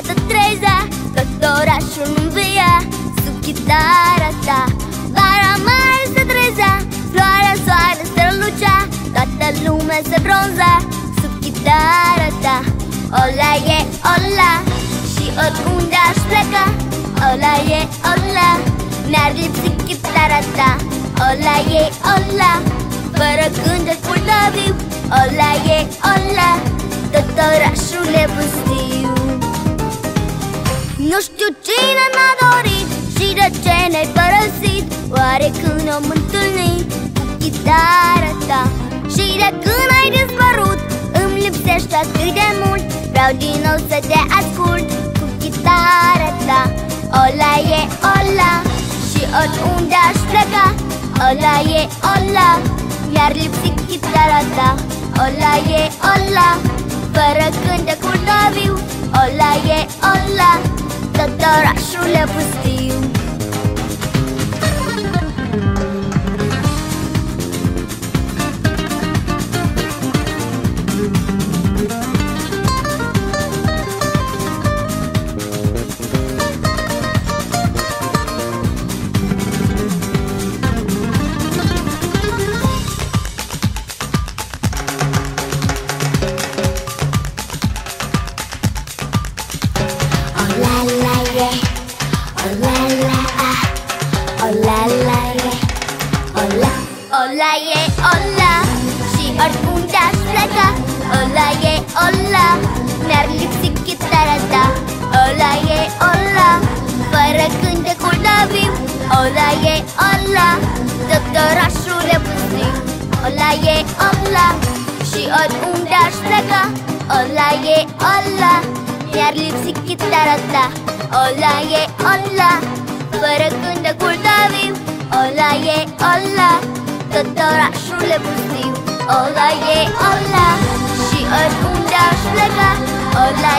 Odată trezea, tot orașul învia Sub chitara ta. Vara mare se trezea Floarea soare strălucea Toată lumea se bronza Sub chitara ta. Ola e ola Și oriunde aș pleca Ola e ola Mi-ar lipsi chitara ta. Ola e ola Fără cântecul de viu Ola e ola Nu știu cine m-a dorit Și de ce ne-ai părăsit. Oare când am întâlnit Cu chitara ta Și de când ai dispărut Îmi lipsești atât de mult. Vreau din nou să te ascult Cu chitara ta Ola e ola Și oriunde aș pleca Ola e ola Mi-ar lipsi chitara ta Ola e ola Fără cântecul de viu Ola e ola I aš jau you. Ola e ola. Și oriunde aș pleca Ola e ola. Mi-ar lipsi chitara ta Ola e ola. Fără cântecul de viu Ola e ola. Tot orașul e pustiu Ola e ola. Și oriunde aș pleca Ola e ola. Mi-ar lipsi chitara ta Ola e ola. Fără cântecul de viu Ola e ola doktora Szule pustył Ola je ola Si on unda szlega Ola